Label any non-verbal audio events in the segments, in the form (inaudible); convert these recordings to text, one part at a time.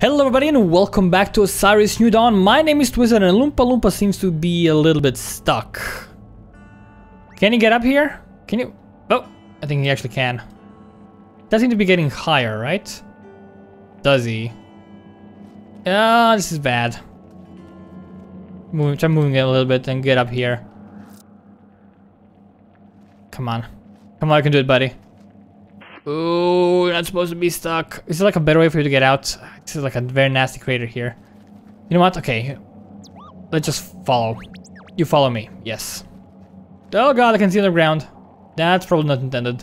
Hello everybody and welcome back to Osiris New Dawn. My name is Twisted and Oompa Loompa seems to be a little bit stuck. Can he get up here? Can you? Oh, I think he actually can. Does seem to be getting higher, right? Does he? Ah, this is bad. Try moving it a little bit and get up here. Come on. Come on, I can do it, buddy. Oh, you're not supposed to be stuck. Is there like a better way for you to get out? This is like a very nasty crater here. You know what? Okay. Let's just follow. You follow me. Yes. Oh god, I can see the ground. That's probably not intended.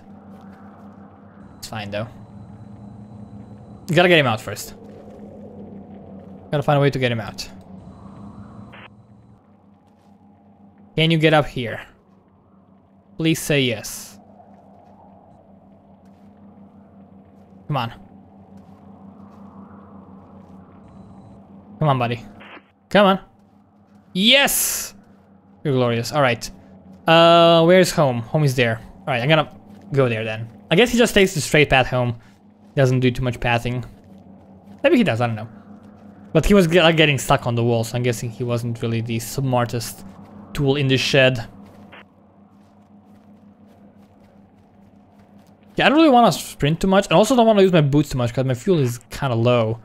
It's fine though. You gotta get him out first. Gotta find a way to get him out. Can you get up here? Please say yes. Come on. Come on, buddy. Come on. Yes! You're glorious. Alright. Uh, where's home? Home is there. Alright, I'm gonna go there then. I guess he just takes the straight path home. Doesn't do too much pathing. Maybe he does, I don't know. But he was like, getting stuck on the wall, so I'm guessing he wasn't really the smartest tool in the shed. Yeah, I don't really want to sprint too much. I also don't want to use my boots too much because my fuel is kind of low.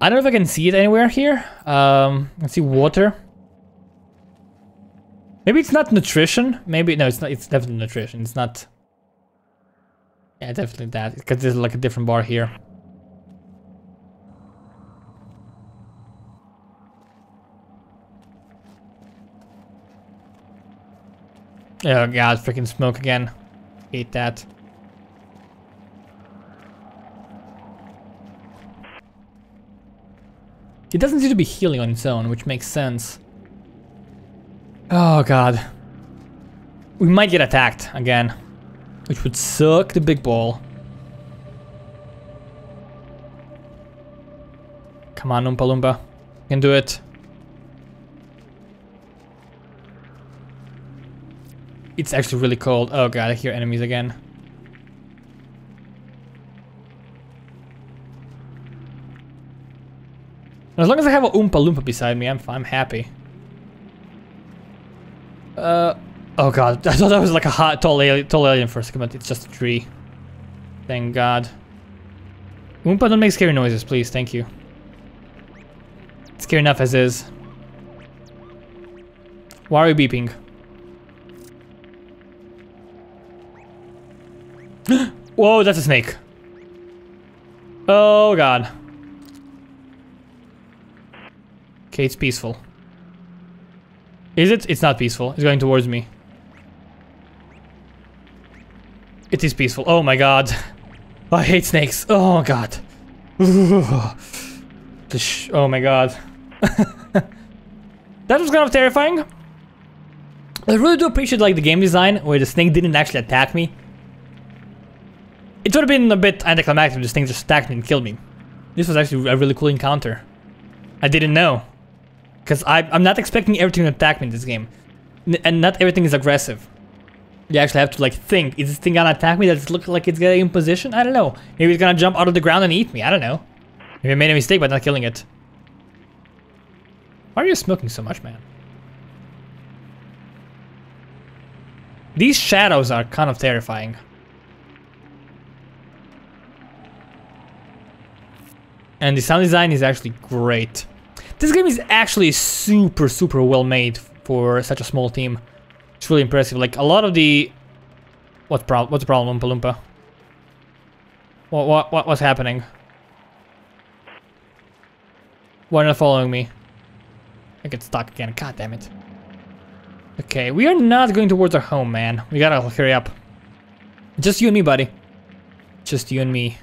I don't know if I can see it anywhere here. Um, let's see water. Maybe it's not nutrition. Maybe, no, it's not. It's definitely nutrition. It's not. Yeah, definitely that. Because there's like a different bar here. Oh god, freaking smoke again. Hate that. It doesn't seem to be healing on its own, which makes sense. Oh god. We might get attacked again. Which would suck the big ball. Come on, Oompa Loompa. You can do it. It's actually really cold. Oh god, I hear enemies again. As long as I have a Oompa Loompa beside me, I'm I'm happy. Uh, oh god, (laughs) I thought that was like a hot, tall, alien, tall alien for a second, but it's just a tree. Thank god. Oompa, don't make scary noises, please, thank you. scary enough as is. Why are you beeping? Whoa, that's a snake. Oh god. Okay, it's peaceful. Is it? It's not peaceful. It's going towards me. It is peaceful. Oh my god. (laughs) I hate snakes. Oh god. (laughs) oh my god. (laughs) that was kind of terrifying. I really do appreciate like the game design where the snake didn't actually attack me. Would have been a bit anticlimactic if the snake just attacked me and killed me. This was actually a really cool encounter. I didn't know. Because I'm not expecting everything to attack me in this game. N and not everything is aggressive. You actually have to like think, is this thing gonna attack me? Does it look like it's getting in position? I don't know. Maybe it's gonna jump out of the ground and eat me. I don't know. Maybe I made a mistake by not killing it. Why are you smoking so much, man? These shadows are kind of terrifying. And the sound design is actually great. This game is actually super, super well made for such a small team. It's really impressive. Like, a lot of the... What problem? What's the problem, Oompa Loompa? What, what, what, what's happening? Why not following me? I get stuck again. God damn it. Okay, we are not going towards our home, man. We gotta hurry up. Just you and me, buddy. Just you and me.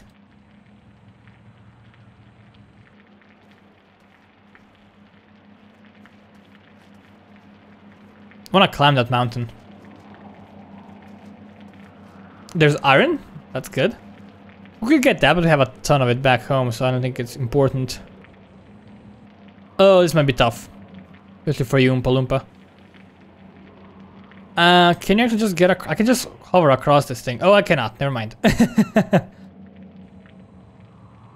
Wanna climb that mountain. There's iron? That's good. We could get that, but we have a ton of it back home, so I don't think it's important. Oh, this might be tough. Especially for you, Oompa. Uh, can you actually just get a... I can just hover across this thing. Oh, I cannot. Never mind. (laughs)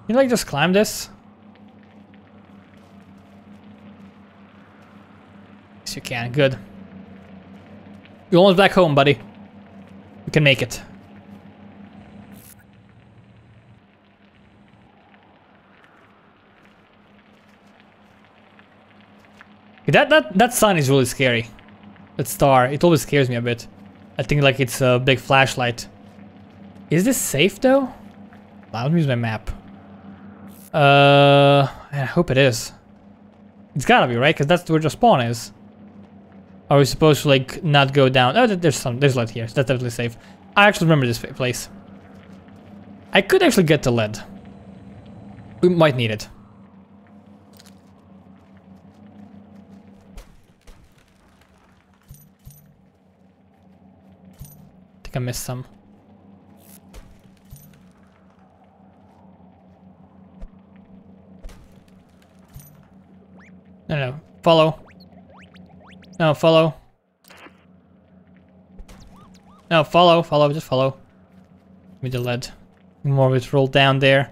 you like just climb this? Yes, you can. Good. You're almost back home, buddy. You can make it. That that that sun is really scary. That star, it always scares me a bit. I think like it's a big flashlight. Is this safe though? Let me use my map. Uh, I hope it is. It's gotta be right, because that's where the spawn is. Are we supposed to like not go down? Oh, there's some. There's lead here. So that's definitely safe. I actually remember this place. I could actually get the lead. We might need it. I think I missed some. No, no. Follow. No, follow. No, follow, follow, just follow. Give me the lead. More of it rolled down there.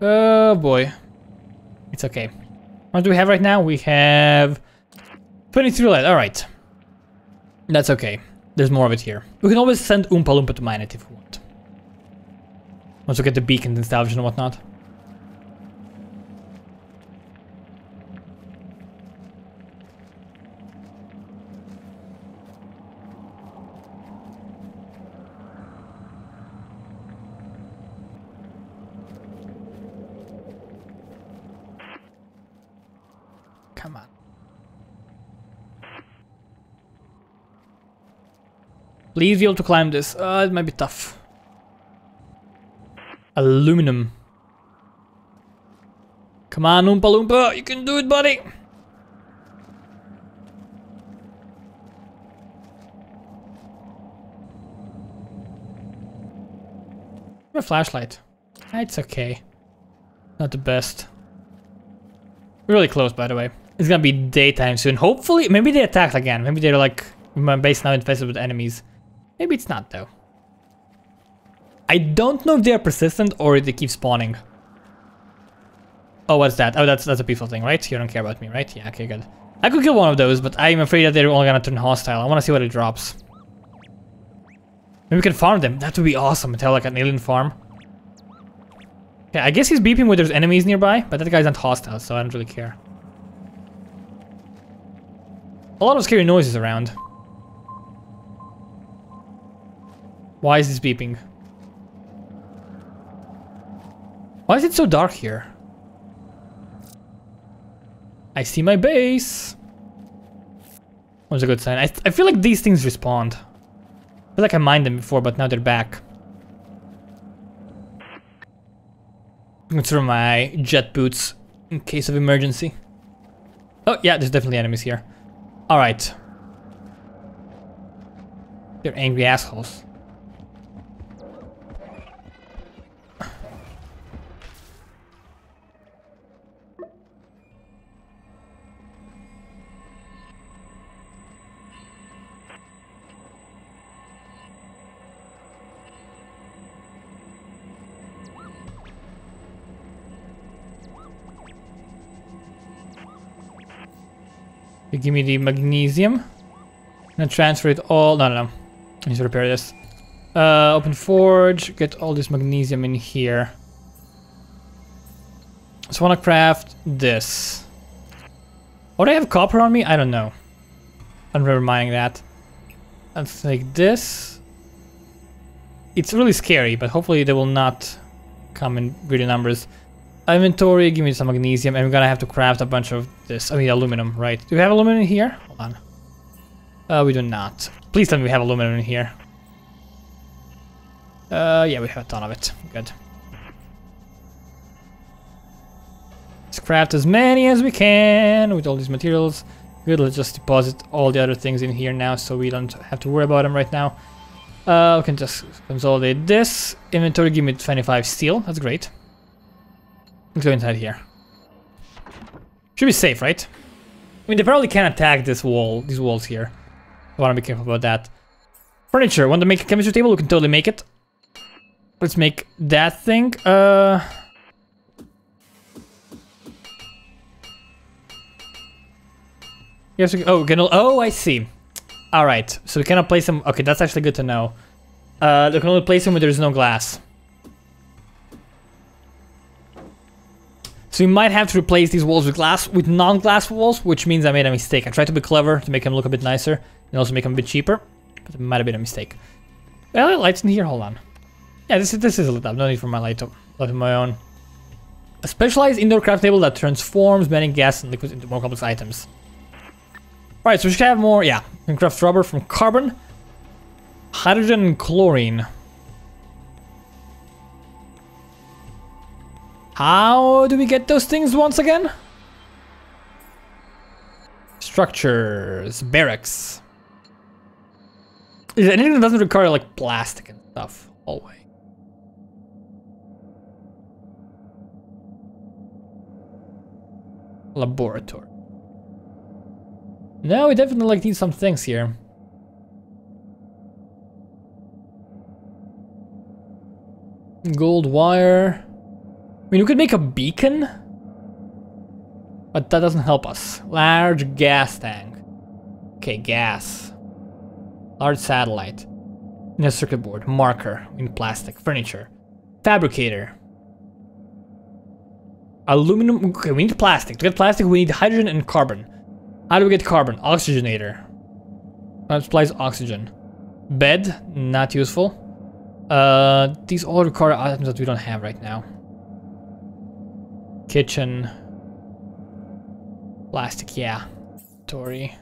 Oh boy. It's okay. What do we have right now? We have 23 lead. Alright. That's okay. There's more of it here. We can always send Oompa Loompa to mine it if we want. Once we get the beacons established and whatnot. Please be able to climb this. Uh, it might be tough. Aluminum. Come on, Oompa Loompa. You can do it, buddy. A flashlight. It's okay. Not the best. Really close, by the way. It's gonna be daytime soon. Hopefully, maybe they attacked again. Maybe they're like, my base now infested with enemies. Maybe it's not though. I don't know if they're persistent or if they keep spawning. Oh, what's that? Oh, that's that's a peaceful thing, right? You don't care about me, right? Yeah, okay, good. I could kill one of those, but I'm afraid that they're only gonna turn hostile. I wanna see what it drops. Maybe we can farm them. That would be awesome. Tell like an alien farm. Yeah, I guess he's beeping when there's enemies nearby, but that guy's not hostile, so I don't really care. A lot of scary noises around. Why is this beeping? Why is it so dark here? I see my base. Was a good sign. I, I feel like these things respawned. I feel like I mined them before, but now they're back. Consider my jet boots in case of emergency. Oh yeah, there's definitely enemies here. Alright. They're angry assholes. Give me the magnesium. And transfer it all. No, no, no. I need to repair this. Uh, open forge. Get all this magnesium in here. So I want to craft this. Oh, do I have copper on me? I don't know. I don't remember mining that. Let's take this. It's really scary, but hopefully they will not come in greater numbers. Inventory, give me some magnesium, and we're gonna have to craft a bunch of this. I mean, aluminum, right? Do we have aluminum here? Hold on. Uh, we do not. Please tell me we have aluminum in here. Uh, yeah, we have a ton of it. Good. Let's craft as many as we can with all these materials. Good, let's just deposit all the other things in here now so we don't have to worry about them right now. Uh, we can just consolidate this. Inventory, give me 25 steel. That's great. Let's go inside here. Should be safe, right? I mean, they probably can't attack this wall, these walls here. I want to be careful about that. Furniture. Want to make a chemistry table? We can totally make it. Let's make that thing. Uh... Yes. Oh, can oh, I see. All right. So we cannot place them. Okay, that's actually good to know. Uh, we can only place them when there's no glass. So we might have to replace these walls with glass, with non-glass walls, which means I made a mistake. I tried to be clever to make them look a bit nicer and also make them a bit cheaper, but it might have been a mistake. Well, lights in here. Hold on. Yeah, this is this is a lit up. No need for my light to light of my own. A specialized indoor craft table that transforms many gas and liquids into more complex items. Alright, so we should have more, yeah. We can craft rubber from carbon, hydrogen and chlorine. How do we get those things once again? Structures, barracks. Is anything that doesn't require like plastic and stuff? Always. Laboratory. No, we definitely like need some things here. Gold wire. I mean, we could make a beacon. But that doesn't help us. Large gas tank. Okay, gas. Large satellite. In a circuit board. Marker. In plastic. Furniture. Fabricator. Aluminum. Okay, we need plastic. To get plastic, we need hydrogen and carbon. How do we get carbon? Oxygenator. That supplies oxygen. Bed, not useful. Uh, these all require items that we don't have right now. Kitchen. Plastic, yeah. Tory.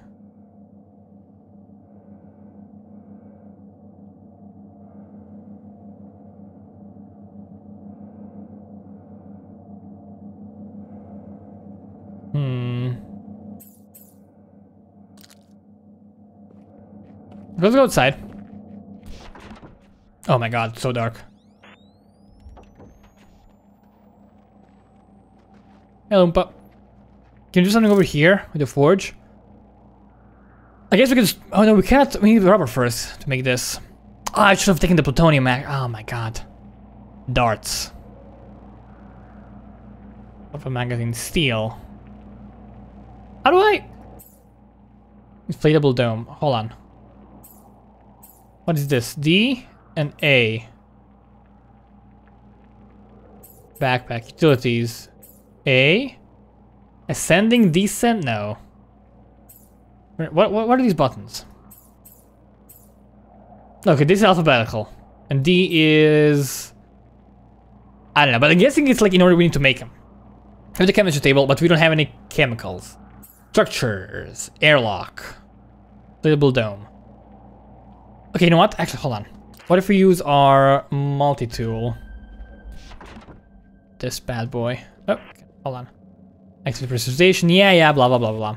Hmm. Let's go outside. Oh my god, so dark. Hey, Loompa. Can you do something over here with the forge? I guess we could... Oh no, we can't... We need rubber first to make this. Oh, I should have taken the plutonium. Oh my god. Darts. Of a magazine. Steel. How do I... Inflatable dome. Hold on. What is this? D and A. Backpack. Utilities. A. Ascending, descent? No. What, what, what are these buttons? Okay, this is alphabetical. And D is... I don't know, but I'm guessing it's like in order we need to make them. We have the chemistry table, but we don't have any chemicals. Structures. Airlock. Inflatable dome. Okay, you know what? Actually, hold on. What if we use our multi-tool? This bad boy. Oh, hold on. Active precipitation. Yeah, yeah, blah, blah, blah,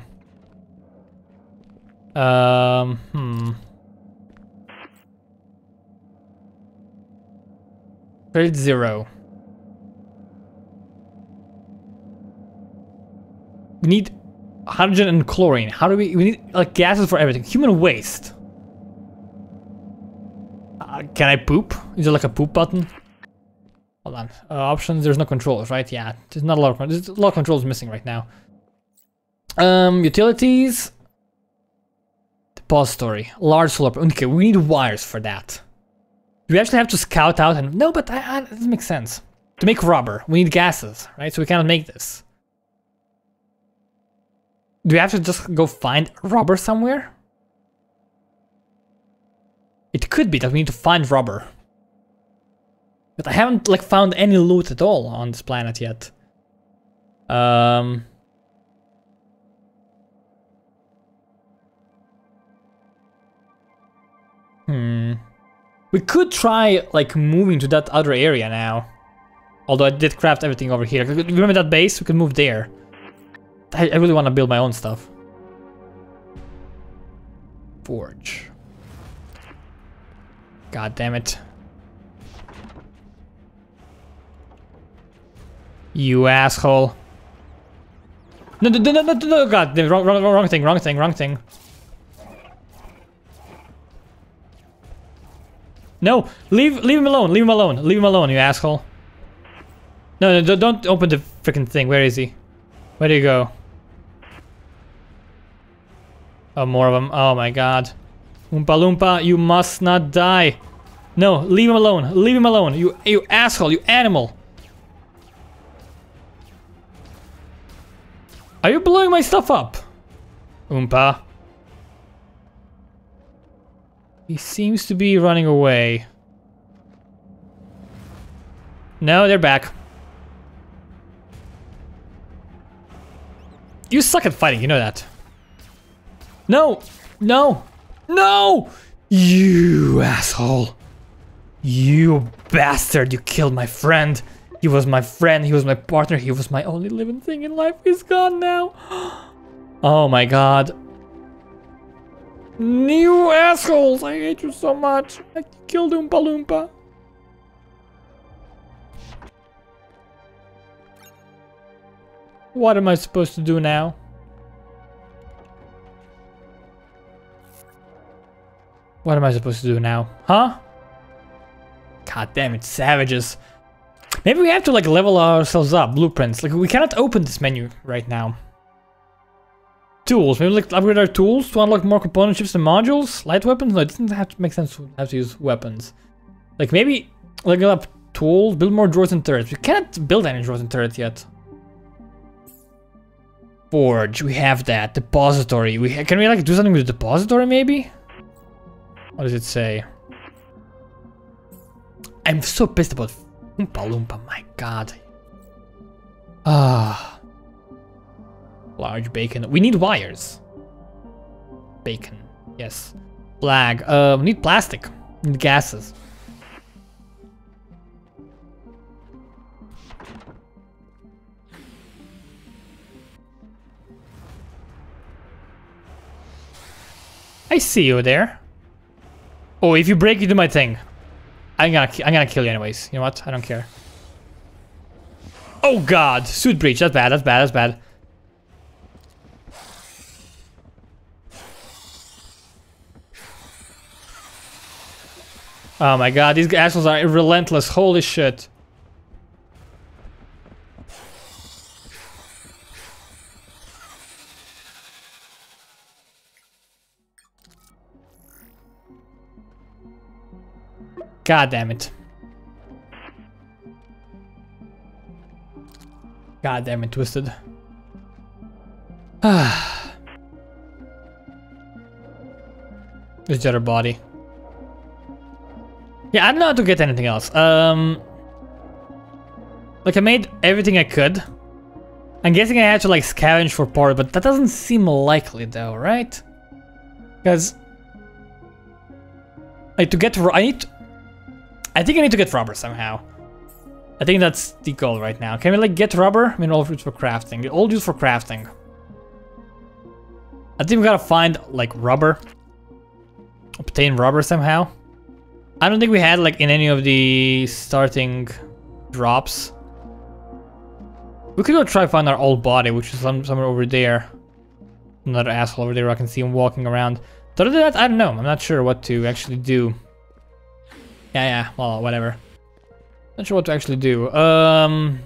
blah. Um, hmm. Credit zero. We need hydrogen and chlorine. How do we, we need like gases for everything. Human waste. Uh, can I poop? Is there like a poop button? Hold on. Uh, options, there's no controls, right? Yeah, there's not a lot of there's a lot of controls missing right now. Um, utilities. Depository. Large solar. Okay, we need wires for that. Do we actually have to scout out and no, but I, I, it doesn't make sense. To make rubber, we need gases, right? So we cannot make this. Do we have to just go find rubber somewhere? It could be that we need to find rubber. But I haven't like found any loot at all on this planet yet. Um... Hmm. We could try like moving to that other area now. Although I did craft everything over here. Remember that base? We could move there. I, I really want to build my own stuff. Forge. God damn it. You asshole. No, no, no, no, no, God, wrong, wrong, wrong thing, wrong thing, wrong thing. No, leave, leave him alone, leave him alone, leave him alone, you asshole. No, no, don't open the freaking thing. Where is he? Where do you go? Oh, more of them. Oh my god. Oompa Loompa, you must not die. No, leave him alone. Leave him alone. You, you asshole, you animal. Are you blowing my stuff up? Oompa. He seems to be running away. No, they're back. You suck at fighting, you know that. No! No! No! You asshole! You bastard! You killed my friend! He was my friend, he was my partner, he was my only living thing in life. He's gone now! (gasps) Oh my god. New assholes! I hate you so much! I killed Oompa Loompa. What am I supposed to do now? What am I supposed to do now? Huh? God damn it, savages. Maybe we have to like level ourselves up, blueprints. Like we cannot open this menu right now. Tools, maybe like upgrade our tools to unlock more component chips and modules? Light weapons? No, it doesn't have to make sense to have to use weapons. Like maybe level up tools, build more drawers and turrets. We cannot build any drawers and turrets yet. Forge, we have that. Depository, we can we like do something with the depository maybe? What does it say? I'm so pissed about Oompa Loompa, my god. Ah. Large bacon. We need wires. Bacon, yes. Flag. Uh, we need plastic. We need gases. I see you there. Oh, if you break into my thing, I'm gonna I'm gonna kill you anyways. You know what? I don't care. Oh god, suit breach. That's bad. That's bad. That's bad. Oh my god, these assholes are relentless. Holy shit. God damn it. God damn it, Twisted. (sighs) Ah. Other body. Yeah, I don't know how to get anything else. Um, like I made everything I could. I'm guessing I had to like scavenge for part, but that doesn't seem likely though, right? Because like to get need I think I need to get rubber somehow. I think that's the goal right now. Can we like get rubber? Mineral fruits for crafting. All used for crafting. I think we gotta find like rubber. Obtain rubber somehow. I don't think we had like in any of the starting drops. We could go try find our old body, which is some, somewhere over there. Another asshole over there I can see him walking around. Other than that, I don't know. I'm not sure what to actually do. Yeah, yeah, well, whatever. Not sure what to actually do. Um...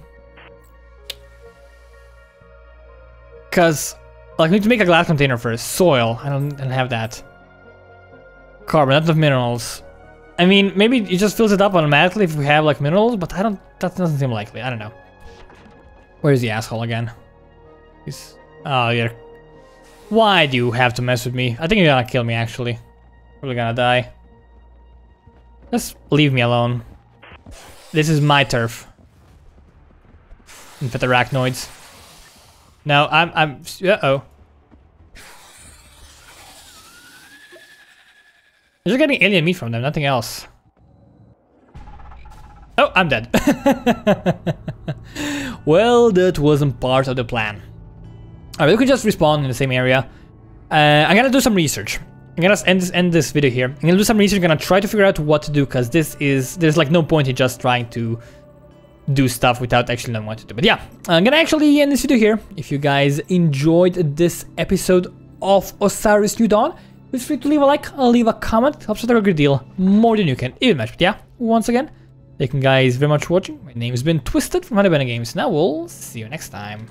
Because, like, we need to make a glass container first. Soil, I don't, I don't have that. Carbon, not of minerals. I mean, maybe it just fills it up automatically if we have, like, minerals, but I don't, that doesn't seem likely. I don't know. Where's the asshole again? He's, oh, yeah. Why do you have to mess with me? I think you're gonna kill me, actually. Probably gonna die. Just leave me alone. This is my turf. Infect arachnoids. No, I'm, I'm, uh-oh. I'm just getting alien meat from them, nothing else. Oh, I'm dead. (laughs) well, that wasn't part of the plan. Alright, we could just respawn in the same area. Uh, I'm gonna do some research. I'm gonna end this, end this video here. I'm gonna do some research, I'm gonna try to figure out what to do, because this is, there's like no point in just trying to do stuff without actually knowing what to do. But yeah, I'm gonna actually end this video here. If you guys enjoyed this episode of Osiris New Dawn, feel free to leave a like, leave a comment, helps out a good deal, more than you can even imagine. But yeah, once again, thank you guys very much for watching. My name has been Twisted from Honey Games, and I will see you next time.